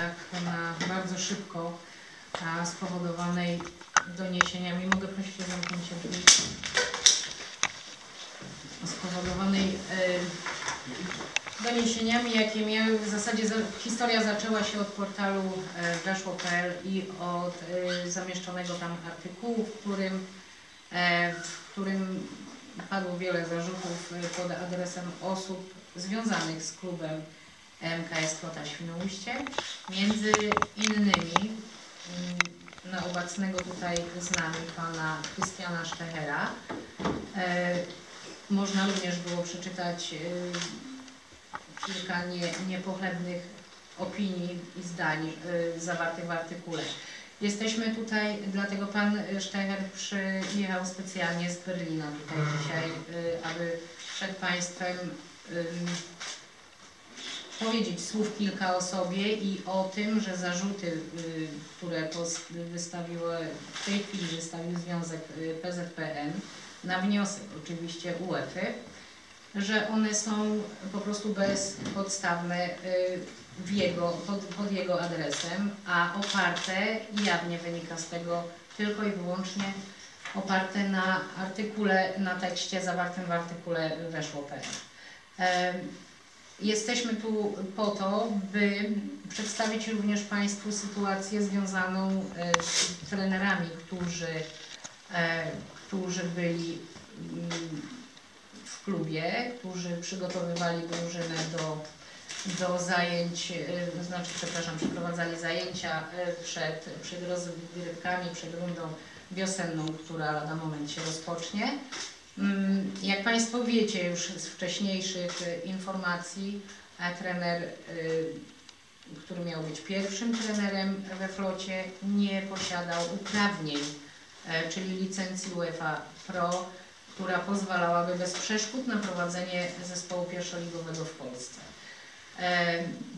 tak na bardzo szybko, spowodowanej doniesieniami. Mogę prosić o zamknięcie drzwi? Spowodowanej e, doniesieniami, jakie miały w zasadzie za, historia zaczęła się od portalu e, weszło.pl i od e, zamieszczonego tam artykułu, w którym, w którym padło wiele zarzutów pod adresem osób związanych z klubem MKS Klota Świnoujście. Między innymi na obecnego tutaj z nami pana Krystiana Sztechera. E, Można również było przeczytać e, kilka nie, niepochlebnych opinii i zdań e, zawartych w artykule. Jesteśmy tutaj, dlatego pan Sztecher przyjechał specjalnie z Berlina tutaj dzisiaj, aby przed państwem powiedzieć słów kilka o sobie i o tym, że zarzuty, y, które wystawiły, w tej chwili wystawił Związek y, PZPN na wniosek oczywiście UEFA, że one są po prostu bezpodstawne y, w jego, pod, pod jego adresem, a oparte, jawnie wynika z tego tylko i wyłącznie oparte na artykule, na tekście zawartym w artykule weszło.pl. Jesteśmy tu po to, by przedstawić również Państwu sytuację związaną e, z trenerami, którzy, e, którzy byli mm, w klubie, którzy przygotowywali drużynę do, do zajęć, e, znaczy, przepraszam, przeprowadzali zajęcia przed, przed rozgrywkami, przed rundą wiosenną, która lada moment się rozpocznie. Mm, Jak Państwo wiecie już z wcześniejszych e, informacji, e, trener, e, który miał być pierwszym trenerem we flocie, nie posiadał uprawnień, czyli licencji UEFA Pro, która pozwalałaby bez przeszkód na prowadzenie zespołu pierwszoligowego w Polsce.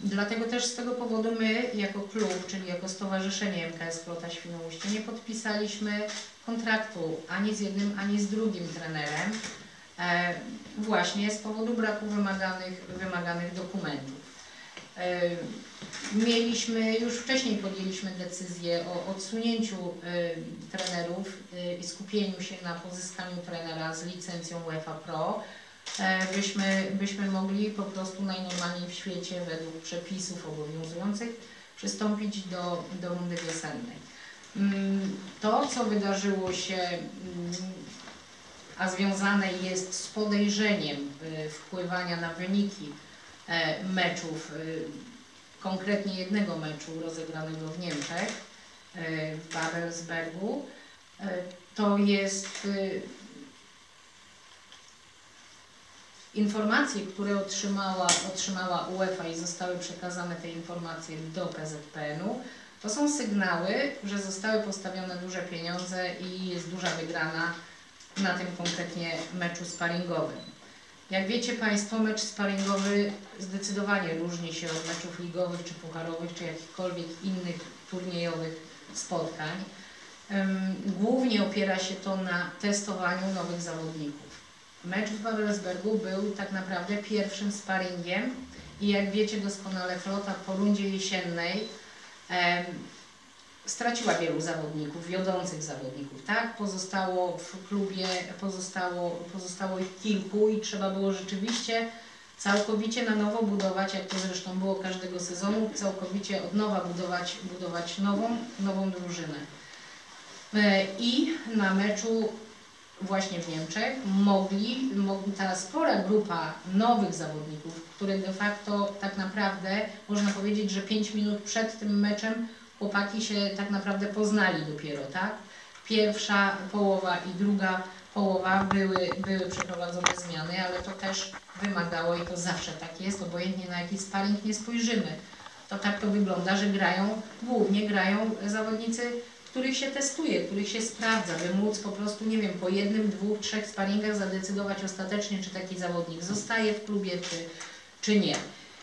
Dlatego też z tego powodu my, jako klub, czyli jako Stowarzyszenie MKS Flota Świnoujście, nie podpisaliśmy kontraktu ani z jednym, ani z drugim trenerem, właśnie z powodu braku wymaganych, wymaganych dokumentów. Mieliśmy, już wcześniej podjęliśmy decyzję o odsunięciu trenerów e, i skupieniu się na pozyskaniu trenera z licencją UEFA Pro, byśmy, byśmy mogli po prostu najnormalniej w świecie według przepisów obowiązujących przystąpić do, do rundy wiosennej. Mm, To, co wydarzyło się, mm, a związane jest z podejrzeniem y, wpływania na wyniki e, meczów, y, konkretnie jednego meczu rozegranego w Niemczech, e, w Babelsbergu, e, to jest informacje, które otrzymała, otrzymała UEFA i zostały przekazane te informacje do PZPN-u, to są sygnały, że zostały postawione duże pieniądze i jest duża wygrana na tym konkretnie meczu sparingowym. Jak wiecie Państwo, mecz sparingowy zdecydowanie różni się od meczów ligowych czy pucharowych, czy jakichkolwiek innych turniejowych spotkań. Głównie opiera się to na testowaniu nowych zawodników. Mecz w Babelsbergu był tak naprawdę pierwszym sparingiem i jak wiecie doskonale flota po rundzie jesiennej em, straciła wielu zawodników, wiodących zawodników, tak? Pozostało w klubie, pozostało, pozostało ich kilku i trzeba było rzeczywiście całkowicie na nowo budować, jak to zresztą było każdego sezonu, całkowicie od nowa budować, budować nową, nową drużynę. E, I na meczu właśnie w Niemczech mogli, mogli ta spora grupa nowych zawodników, które de facto tak naprawdę można powiedzieć, że 5 minut przed tym meczem chłopaki się tak naprawdę poznali dopiero, tak? Pierwsza połowa i druga połowa były, były przeprowadzone zmiany, ale to też wymagało i to zawsze tak jest, obojętnie na jaki sparring nie spojrzymy. To tak to wygląda, że grają, głównie grają zawodnicy, których się testuje, których się sprawdza, by móc po prostu, nie wiem, po jednym, dwóch, trzech sparingach zadecydować ostatecznie, czy taki zawodnik zostaje w klubie, czy, czy nie.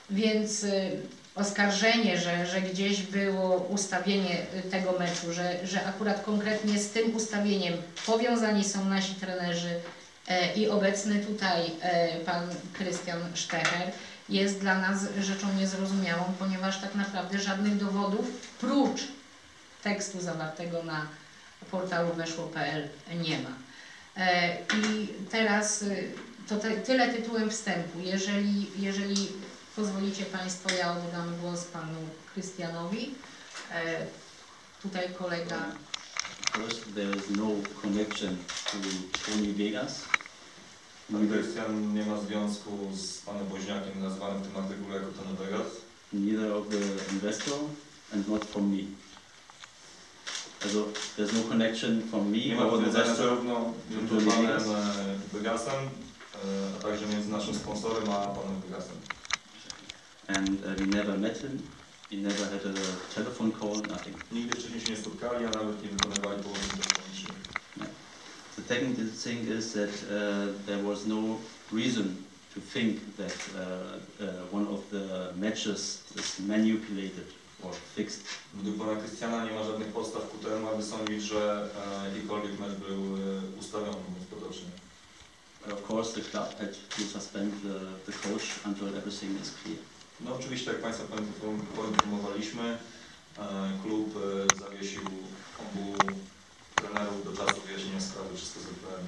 Więc y, oskarżenie, że, że gdzieś było ustawienie y, tego meczu, że, że akurat konkretnie z tym ustawieniem powiązani są nasi trenerzy e, i obecny tutaj e, pan Krystian Sztecher, jest dla nas rzeczą niezrozumiałą, ponieważ tak naprawdę żadnych dowodów prócz tekstu zawartego na portalu weszło.pl nie ma. E, I teraz y, to te, tyle tytułem wstępu. Jeżeli, jeżeli pozwolicie Państwo, ja oddam głos Panu Krystianowi. E, Tutaj kolega First, there is no connection to Tony Vegas. Pan Krystian nie ma związku z panem Woźniakiem nazwanym w tym artykule jako Tony Vegas. neither of the investor and not from me. Also, there's no connection from me Nie ma or the powiązania investor. zarówno między Tony panem Vegas. e, Vegasem, e, a także między naszym sponsorem a panem Vegasem. And uh, we never met him. We never had a telephone call, nothing. Nigdy wcześniej się nie spotkali, a nawet nie wykonywali połączeń telefonicznych. The second thing is that uh, there was no reason to think that uh, uh, one of the matches is manipulated or fixed. Według pana Krystiana nie ma żadnych podstaw ku temu, aby sądzić, że e, jakikolwiek mecz był e, ustawiony, mówiąc potocznie. Of course, the club had to suspend the, the coach until everything is clear. No oczywiście, jak Państwa poinform- poinformowaliśmy, e, klub e, zawiesił obu trenerów do czasu wyjaśnienia sprawy przez KZPN.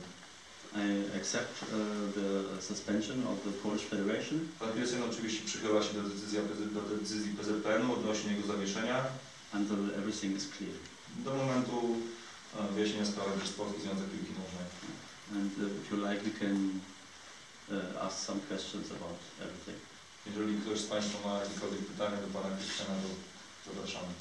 I accept uh, the suspension of the Polish Federation, Pan oczywiście przychyla się do decyzji, do decyzji PZPN-u odnośnie jego zawieszenia until everything is clear. do momentu e, wyjaśnienia sprawy przez Polski Związek Piłki Nożnej. And uh, if you like, we can uh, ask some questions about everything. Jeżeli ktoś z Państwa ma jakiekolwiek pytania do Pana Krystiana, to zapraszamy.